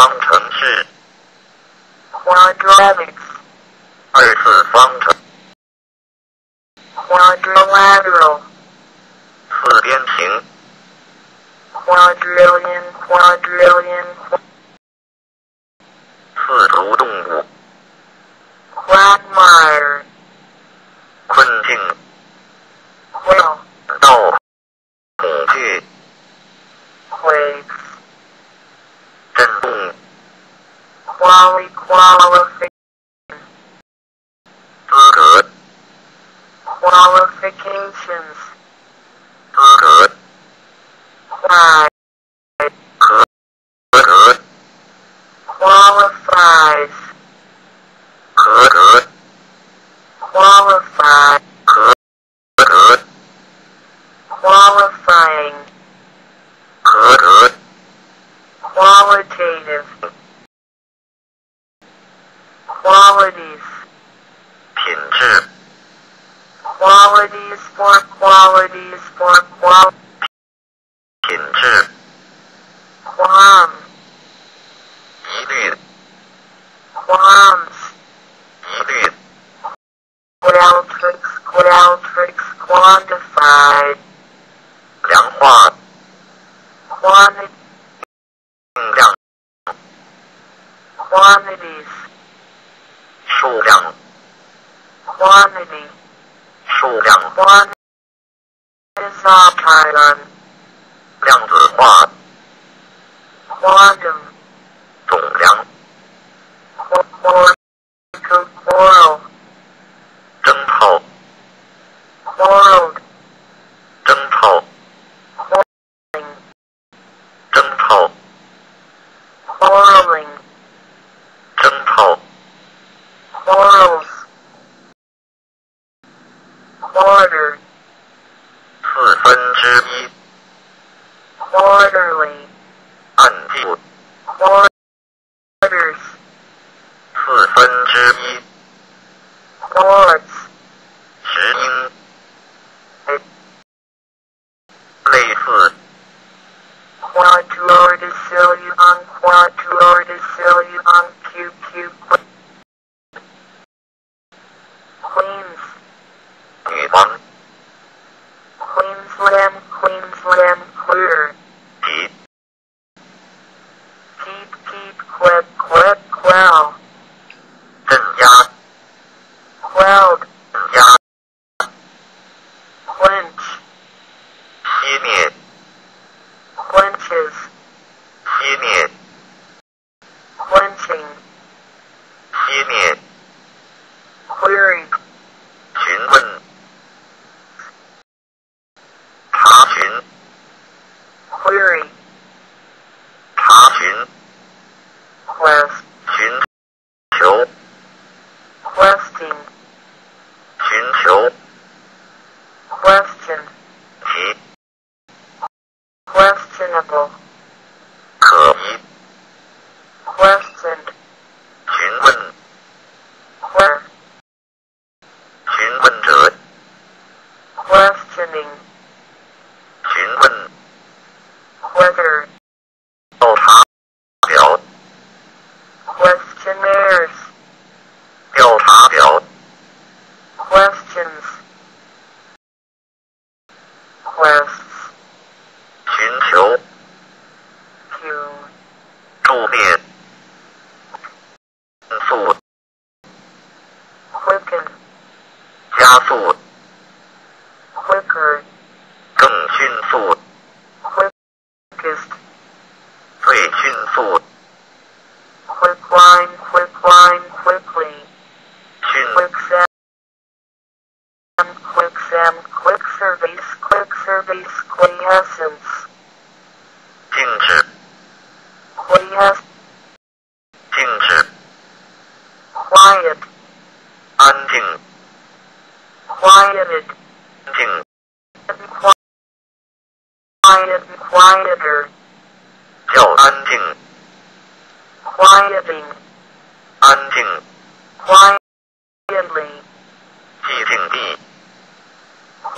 方程式，quadratics, 二次方程，quadrilateral, 四边形，quadrillion, Quadrillion. Wally qualifications. Good. Qualifications. Good. Why? qualities, 品质， qualities for qualities for qual, 品质， qualm, 疑虑， qualms, 疑虑， qualtrics, qualtrics, quantified, 数量，quantity，数量，quantity，is a p a t e n 量子化，quantum，总量，quantum，world，征讨，world，征讨。Qu Quarter. Quarterly. Quarterly. Until. Quarter.，Queensland, Queensland, queer, query, 查询， quest, 寻求， questing, 寻求， questions, quicksand, quick service, quick service, quiescence, 静止， quies, 静止， quiet, 安静， quieted, 静， quiet, quieter, 较安静， quieting, 安静， quietly, 寂静地，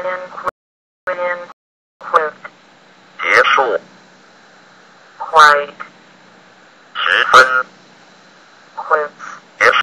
quintessential, 精华，quin,